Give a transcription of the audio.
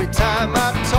every time I